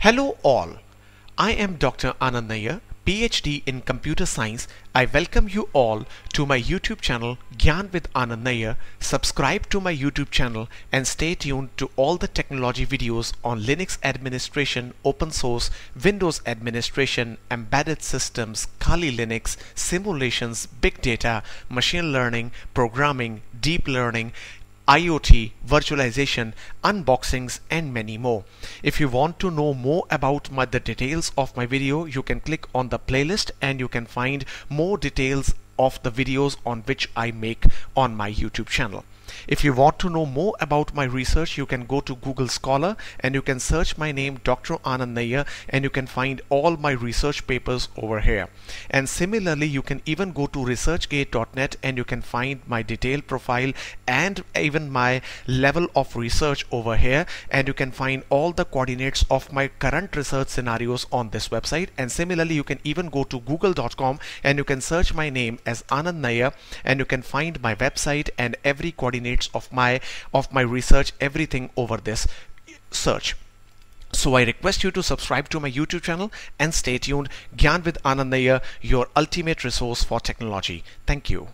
Hello all. I am Dr. Anand Nayyar, PhD in Computer Science. I welcome you all to my YouTube channel Gyan with Anand Nayyar. Subscribe to my YouTube channel and stay tuned to all the technology videos on Linux administration, open source, Windows administration, embedded systems, Kali Linux, simulations, big data, machine learning, programming, deep learning, IoT, virtualization, unboxings and many more. If you want to know more about my, the details of my video, you can click on the playlist and you can find more details of the videos on which I make on my YouTube channel. If you want to know more about my research, you can go to Google Scholar and you can search my name Dr. Anand Nayyar and you can find all my research papers over here. And similarly, you can even go to researchgate.net and you can find my detailed profile and even my level of research over here and you can find all the coordinates of my current research scenarios on this website and similarly you can even go to google.com and you can search my name as Anand Nayyar and you can find my website and every coordinates of my of my research everything over this search so I request you to subscribe to my YouTube channel and stay tuned. Gyan with Anand Nayyar, your ultimate resource for technology. Thank you.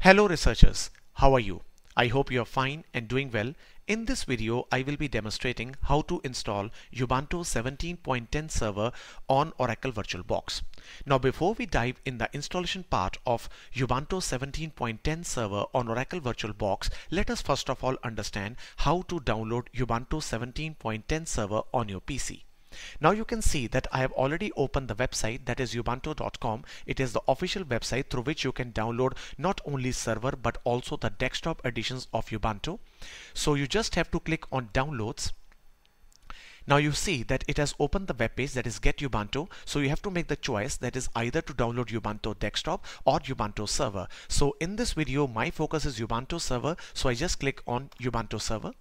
Hello researchers, how are you? I hope you are fine and doing well in this video, I will be demonstrating how to install Ubuntu 17.10 server on Oracle VirtualBox. Now before we dive in the installation part of Ubuntu 17.10 server on Oracle VirtualBox, let us first of all understand how to download Ubuntu 17.10 server on your PC. Now you can see that I have already opened the website that is ubuntu.com. It is the official website through which you can download not only server but also the desktop editions of Ubuntu. So you just have to click on downloads. Now you see that it has opened the web page that is get Ubuntu. So you have to make the choice that is either to download Ubuntu desktop or Ubuntu server. So in this video, my focus is Ubuntu server. So I just click on Ubuntu server.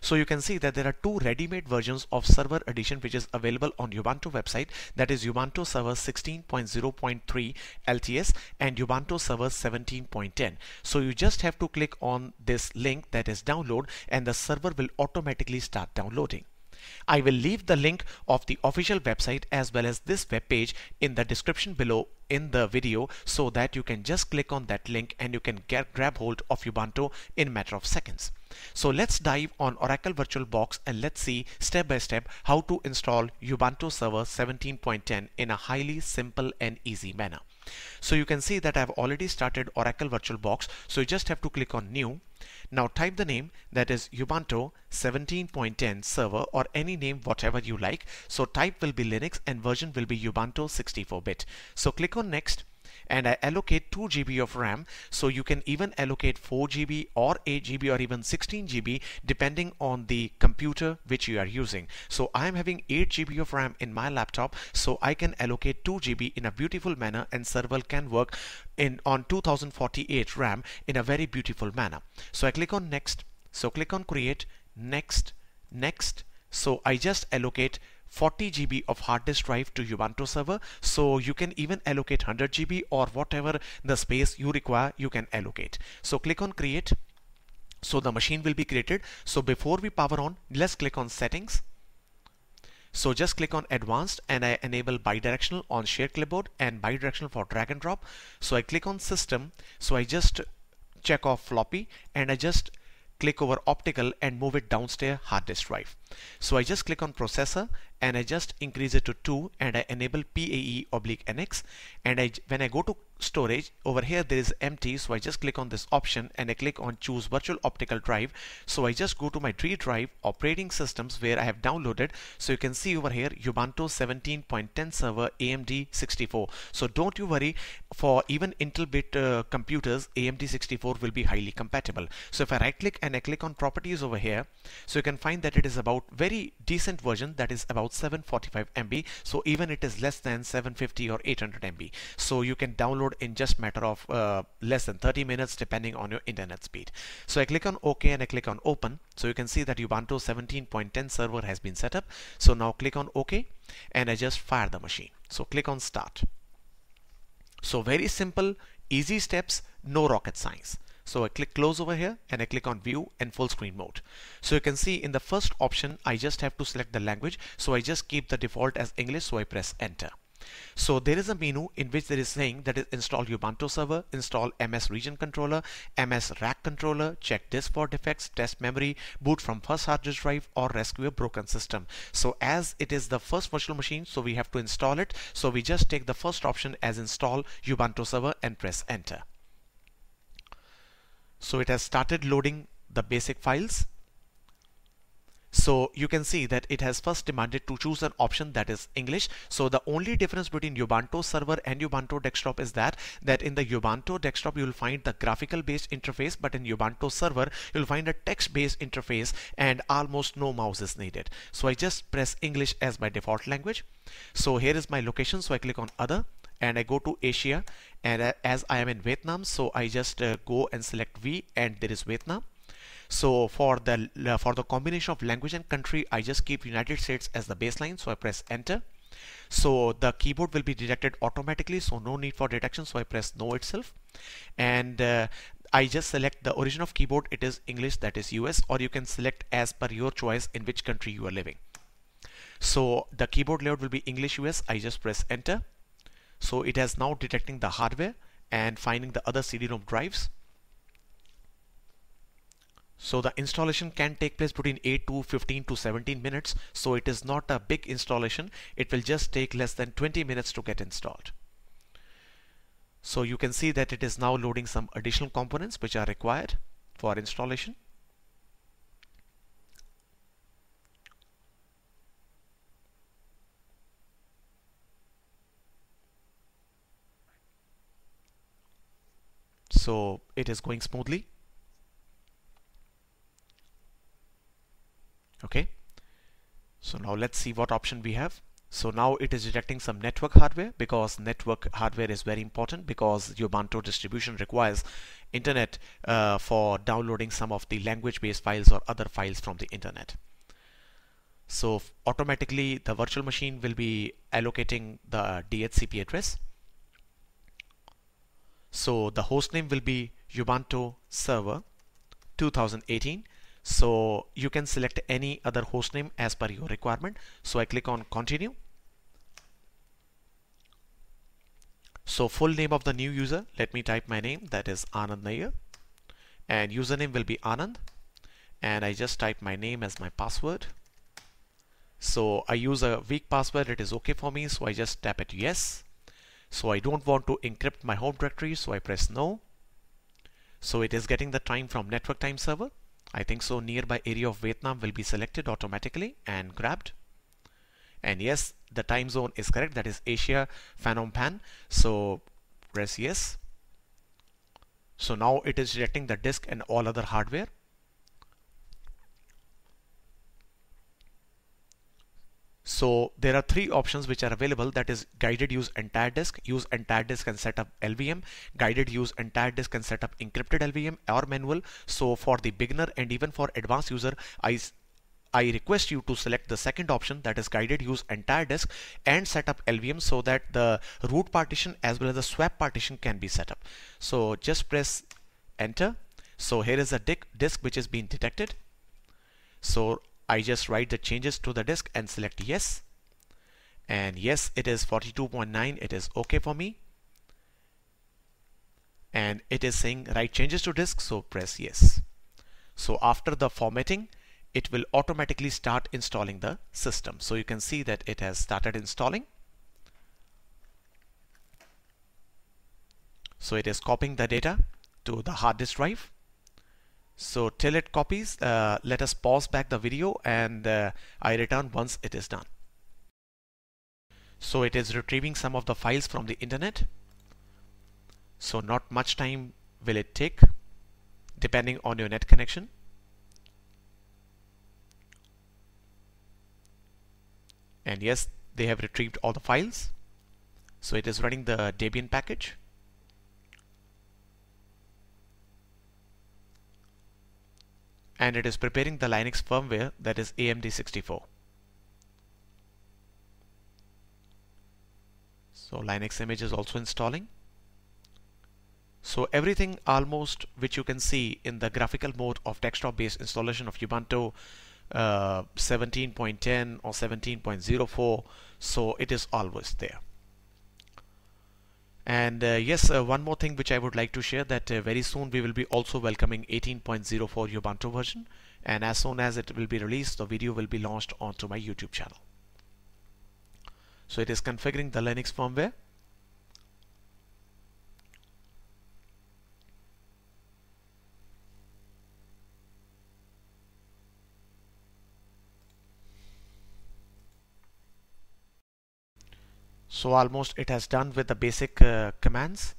So you can see that there are two ready-made versions of server edition which is available on Ubuntu website that is Ubuntu server 16.0.3 LTS and Ubuntu server 17.10. So you just have to click on this link that is download and the server will automatically start downloading. I will leave the link of the official website as well as this web page in the description below in the video so that you can just click on that link and you can get grab hold of Ubuntu in a matter of seconds. So let's dive on Oracle VirtualBox and let's see step by step how to install Ubuntu Server 17.10 in a highly simple and easy manner. So you can see that I've already started Oracle VirtualBox. So you just have to click on new. Now type the name that is Ubuntu 17.10 server or any name whatever you like. So type will be Linux and version will be Ubuntu 64-bit. So click on next and I allocate 2 GB of RAM so you can even allocate 4 GB or 8 GB or even 16 GB depending on the computer which you are using so I am having 8 GB of RAM in my laptop so I can allocate 2 GB in a beautiful manner and server can work in on 2048 RAM in a very beautiful manner. So I click on next. So click on create. Next. Next. So I just allocate 40 GB of hard disk drive to Ubuntu server. So you can even allocate 100 GB or whatever the space you require you can allocate. So click on create. So the machine will be created. So before we power on let's click on settings so just click on advanced and I enable bidirectional on shared clipboard and bidirectional for drag and drop so I click on system so I just check off floppy and I just click over optical and move it downstairs hard disk drive. So I just click on processor and I just increase it to 2 and I enable PAE oblique NX and I when I go to storage over here there is empty so I just click on this option and I click on choose virtual optical drive. So I just go to my tree drive operating systems where I have downloaded. So you can see over here Ubuntu 17.10 server AMD 64 so don't you worry for even Intel bit uh, computers AMD 64 will be highly compatible. So if I right click and I click on properties over here so you can find that it is about very decent version that is about 745 MB so even it is less than 750 or 800 MB so you can download in just matter of uh, less than 30 minutes depending on your internet speed. So I click on OK and I click on open. So you can see that Ubuntu 17.10 server has been set up. So now click on OK and I just fire the machine. So click on start. So very simple easy steps no rocket science So I click close over here and I click on view and full screen mode. So you can see in the first option, I just have to select the language. So I just keep the default as English. So I press enter. So there is a menu in which there is saying that is install Ubuntu server, install MS region controller, MS rack controller, check disk for defects, test memory, boot from first hard disk drive or rescue a broken system. So as it is the first virtual machine, so we have to install it. So we just take the first option as install Ubuntu server and press enter. So it has started loading the basic files so you can see that it has first demanded to choose an option that is English. So the only difference between Ubuntu server and Ubuntu desktop is that that in the Ubuntu desktop you will find the graphical based interface but in Ubuntu server you'll find a text based interface and almost no mouse is needed. So I just press English as my default language. So here is my location so I click on other and I go to Asia and as I am in Vietnam so I just uh, go and select V and there is Vietnam so for the uh, for the combination of language and country, I just keep United States as the baseline. So I press enter. So the keyboard will be detected automatically. So no need for detection. So I press no itself. And uh, I just select the origin of keyboard. It is English that is US or you can select as per your choice in which country you are living. So the keyboard layout will be English US. I just press enter. So it has now detecting the hardware and finding the other CD-ROM drives. So the installation can take place between 8 to 15 to 17 minutes. So it is not a big installation. It will just take less than 20 minutes to get installed. So you can see that it is now loading some additional components which are required for installation. So it is going smoothly. okay so now let's see what option we have so now it is detecting some network hardware because network hardware is very important because Ubuntu distribution requires internet uh, for downloading some of the language based files or other files from the internet. So automatically the virtual machine will be allocating the DHCP address. So the host name will be Ubuntu server 2018 so you can select any other hostname as per your requirement. So I click on continue. So full name of the new user, let me type my name that is Anand Nayyar and username will be Anand and I just type my name as my password. So I use a weak password, it is okay for me. So I just tap it yes. So I don't want to encrypt my home directory. So I press no. So it is getting the time from network time server. I think so nearby area of Vietnam will be selected automatically and grabbed and yes the time zone is correct that is Asia Phnom Penh so press yes so now it is detecting the disk and all other hardware So there are three options which are available that is guided use entire disk, use entire disk and set up LVM, guided use entire disk and set up encrypted LVM or manual. So for the beginner and even for advanced user, I I request you to select the second option that is guided use entire disk and set up LVM so that the root partition as well as the swap partition can be set up. So just press enter. So here is a disk which is being detected. So I just write the changes to the disk and select yes. And yes it is 42.9 it is okay for me. And it is saying write changes to disk so press yes. So after the formatting it will automatically start installing the system. So you can see that it has started installing. So it is copying the data to the hard disk drive so till it copies, uh, let us pause back the video and uh, I return once it is done. So it is retrieving some of the files from the internet. So not much time will it take depending on your net connection. And yes, they have retrieved all the files. So it is running the Debian package. And it is preparing the Linux firmware that is AMD64. So Linux image is also installing. So everything almost which you can see in the graphical mode of desktop based installation of Ubuntu uh, 17.10 or 17.04 so it is always there and uh, yes uh, one more thing which I would like to share that uh, very soon we will be also welcoming 18.04 Ubuntu version. And as soon as it will be released the video will be launched onto my YouTube channel. So it is configuring the Linux firmware so almost it has done with the basic uh, commands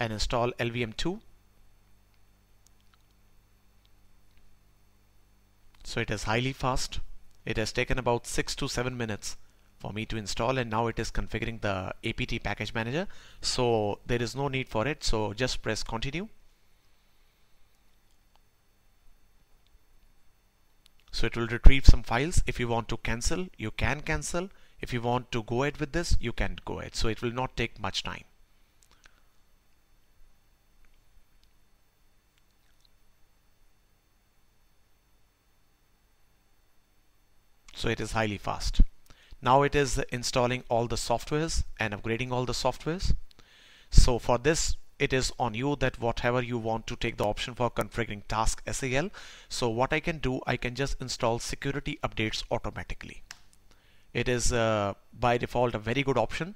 and install LVM2 so it is highly fast. It has taken about six to seven minutes for me to install and now it is configuring the apt package manager. So there is no need for it. So just press continue. So it will retrieve some files. If you want to cancel you can cancel if you want to go ahead with this you can go ahead. So it will not take much time. So it is highly fast. Now it is installing all the softwares and upgrading all the softwares. So for this it is on you that whatever you want to take the option for configuring tasksel so what I can do I can just install security updates automatically it is uh, by default a very good option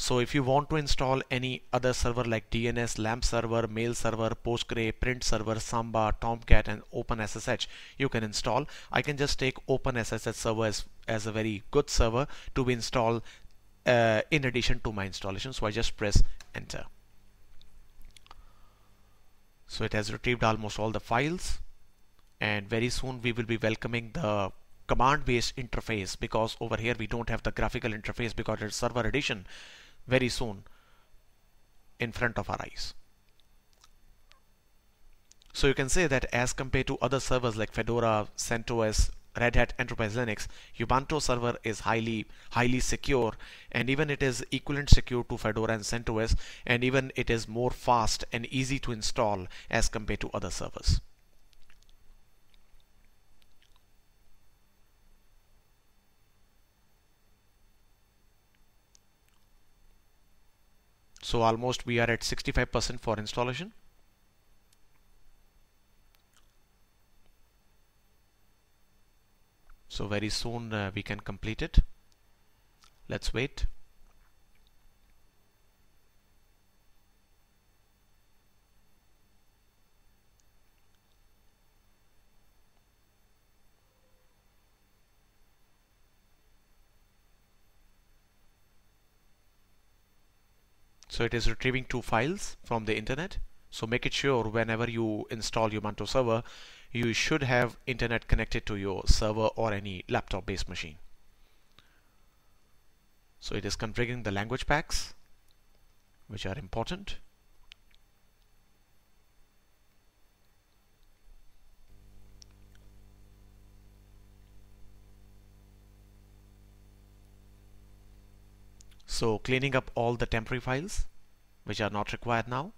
so if you want to install any other server like DNS, LAMP server, mail server, Postgre, print server, Samba, Tomcat and OpenSSH you can install. I can just take OpenSSH server as, as a very good server to be installed uh, in addition to my installation. So I just press enter. So it has retrieved almost all the files and very soon we will be welcoming the command based interface because over here we don't have the graphical interface because it's server edition very soon in front of our eyes. So you can say that as compared to other servers like Fedora, CentOS, Red Hat Enterprise Linux, Ubuntu server is highly highly secure and even it is equivalent secure to Fedora and CentOS and even it is more fast and easy to install as compared to other servers. So almost we are at 65% for installation. So very soon uh, we can complete it. Let's wait So it is retrieving two files from the internet. So make it sure whenever you install Ubuntu server, you should have internet connected to your server or any laptop based machine. So it is configuring the language packs which are important. So cleaning up all the temporary files which are not required now.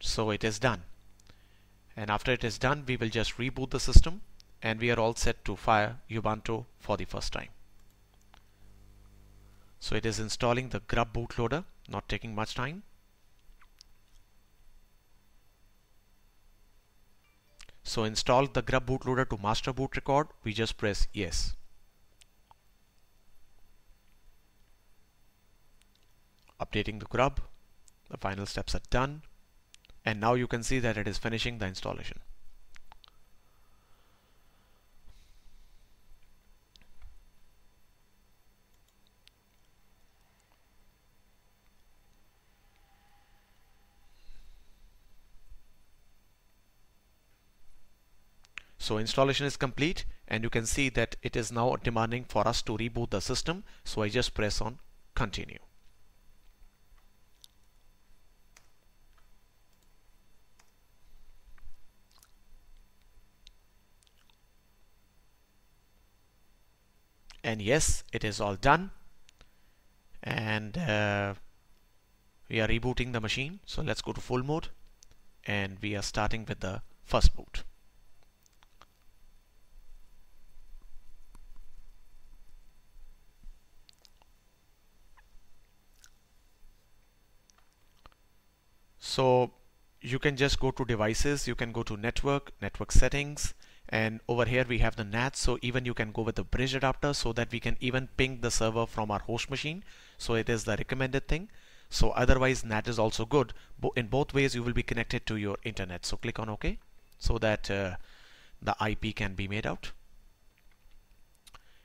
So it is done. And after it is done, we will just reboot the system and we are all set to fire Ubuntu for the first time. So it is installing the grub bootloader not taking much time. So install the grub bootloader to master boot record. We just press yes. Updating the grub. The final steps are done. And now you can see that it is finishing the installation So installation is complete and you can see that it is now demanding for us to reboot the system. So I just press on continue. And yes, it is all done. And uh, we are rebooting the machine. So let's go to full mode and we are starting with the first boot. So you can just go to devices you can go to network network settings and over here we have the NAT so even you can go with the bridge adapter so that we can even ping the server from our host machine. So it is the recommended thing. So otherwise NAT is also good. In both ways you will be connected to your internet. So click on OK so that uh, the IP can be made out.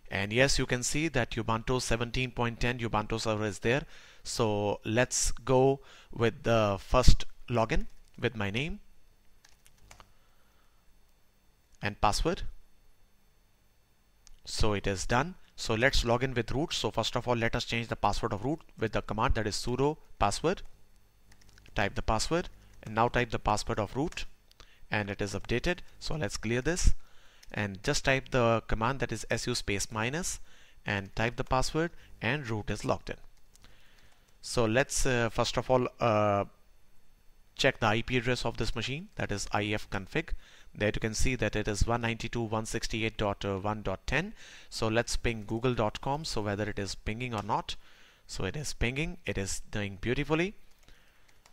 And yes you can see that Ubuntu 17.10 Ubuntu server is there so let's go with the first login with my name and password. So it is done. So let's log in with root. So first of all let us change the password of root with the command that is sudo password. Type the password and now type the password of root and it is updated. So let's clear this and just type the command that is su space minus and type the password and root is logged in so let's uh, first of all uh, check the IP address of this machine that is ifconfig there you can see that it is 192.168.1.10 so let's ping google.com so whether it is pinging or not. So it is pinging. It is doing beautifully.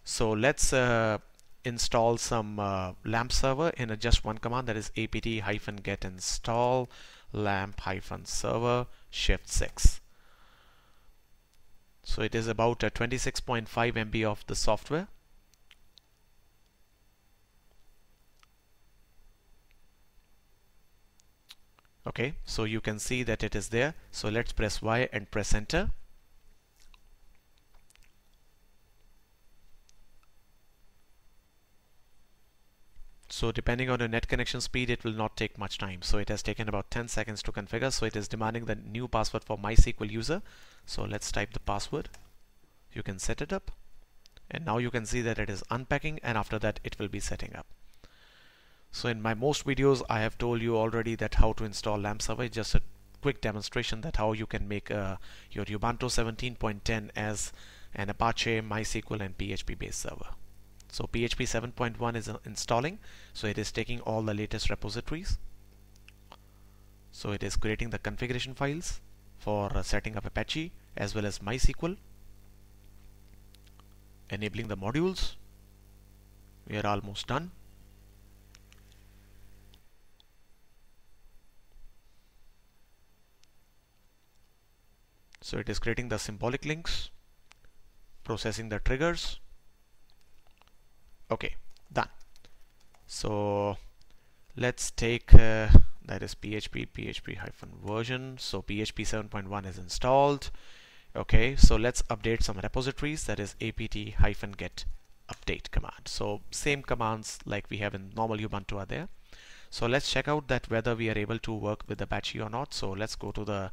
So let's uh, install some uh, lamp server in a just one command that is apt-get install lamp-server shift 6 so it is about a 26.5 MB of the software. Okay so you can see that it is there. So let's press Y and press enter so depending on your net connection speed it will not take much time. So it has taken about 10 seconds to configure. So it is demanding the new password for MySQL user. So let's type the password. You can set it up. And now you can see that it is unpacking and after that it will be setting up. So in my most videos I have told you already that how to install LAMP server. Just a quick demonstration that how you can make uh, your Ubuntu 17.10 as an Apache MySQL and PHP based server so PHP 7.1 is uh, installing. So it is taking all the latest repositories. So it is creating the configuration files for uh, setting up Apache as well as MySQL. Enabling the modules. We are almost done. So it is creating the symbolic links processing the triggers okay done. So let's take uh, that is php php hyphen version. So php 7.1 is installed. Okay so let's update some repositories that is apt hyphen get update command. So same commands like we have in normal ubuntu are there. So let's check out that whether we are able to work with the apache or not. So let's go to the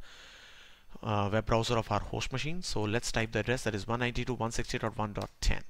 uh, web browser of our host machine. So let's type the address that is 192.168.1.10.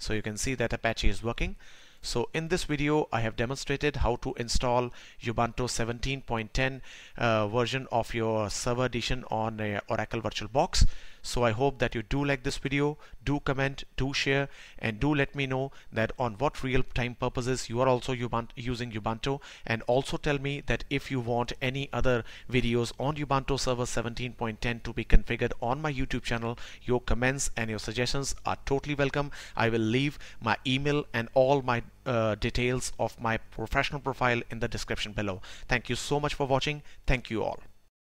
So you can see that Apache is working. So in this video I have demonstrated how to install Ubuntu 17.10 uh, version of your server edition on Oracle VirtualBox. So I hope that you do like this video, do comment, do share and do let me know that on what real-time purposes you are also Ubuntu, using Ubuntu and also tell me that if you want any other videos on Ubuntu Server 17.10 to be configured on my YouTube channel, your comments and your suggestions are totally welcome. I will leave my email and all my uh, details of my professional profile in the description below. Thank you so much for watching. Thank you all.